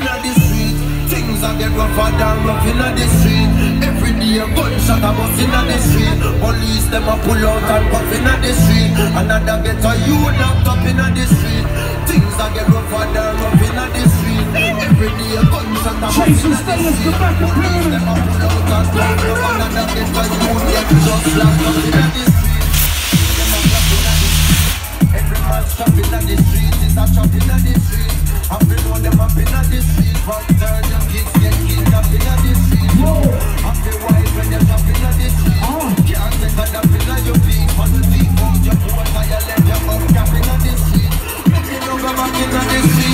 inna the street. Things are get rougher than rough inna the street. Every day a gunshot a bust inna the street. Police them a pull out and puff inna the street. Another get a you locked up inna the street. Things are get rougher than rough inna the street. Every day a gunshot a bust inna the street. the back of Police them a pull out and puff. Another get a you just locked up inna the street. Them a clap inna the street. Every man shop inna the street. It's a shop inna the street.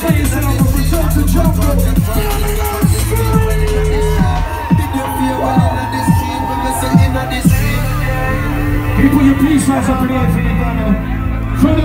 I'm a return to jungle. People, your peace rise up in the air for Ghana.